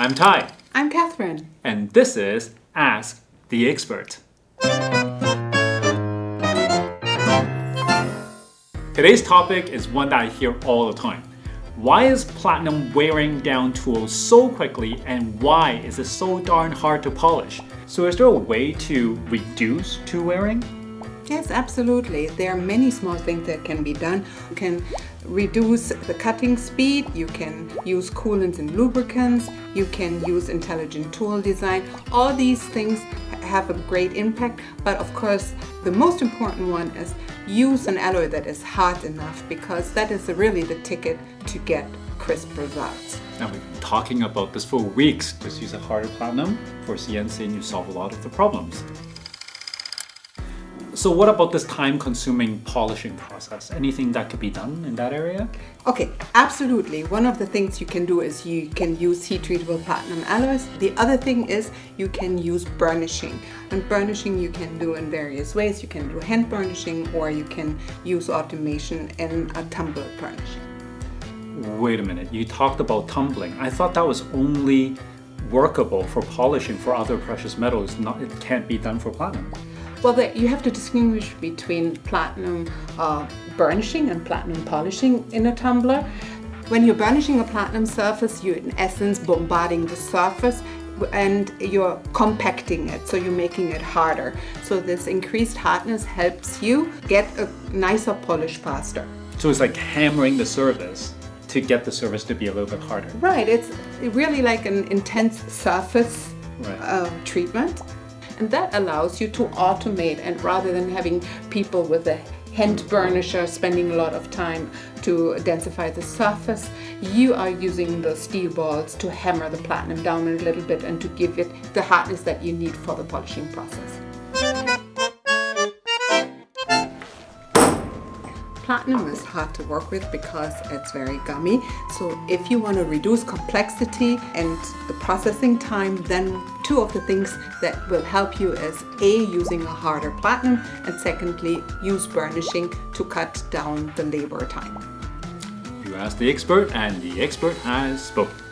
I'm Tai. I'm Kathrin. And this is Ask the Expert. Today's topic is one that I hear all the time. Why is platinum wearing down tools so quickly and why is it so darn hard to polish? So is there a way to reduce tool wearing? Yes, absolutely. There are many small things that can be done. You can reduce the cutting speed, you can use coolants and lubricants, you can use intelligent tool design. All these things have a great impact, but of course the most important one is use an alloy that is hard enough because that is really the ticket to get crisp results. Now we've been talking about this for weeks. Just use a harder platinum for CNC and you solve a lot of the problems. So what about this time-consuming polishing process? Anything that could be done in that area? Okay, absolutely. One of the things you can do is you can use heat-treatable platinum alloys. The other thing is you can use burnishing. And burnishing you can do in various ways. You can do hand burnishing or you can use automation in a tumble burnishing. Wait a minute, you talked about tumbling. I thought that was only workable for polishing for other precious metals, not, it can't be done for platinum. Well, the, you have to distinguish between platinum uh, burnishing and platinum polishing in a tumbler. When you're burnishing a platinum surface, you're in essence bombarding the surface and you're compacting it, so you're making it harder. So this increased hardness helps you get a nicer polish faster. So it's like hammering the surface to get the surface to be a little bit harder. Right, it's really like an intense surface right. uh, treatment and that allows you to automate and rather than having people with a hand burnisher spending a lot of time to densify the surface, you are using the steel balls to hammer the platinum down a little bit and to give it the hardness that you need for the polishing process. Platinum is hard to work with because it's very gummy. So if you want to reduce complexity and the processing time, then two of the things that will help you is A, using a harder platinum, and secondly, use burnishing to cut down the labor time. You asked the expert and the expert has spoken.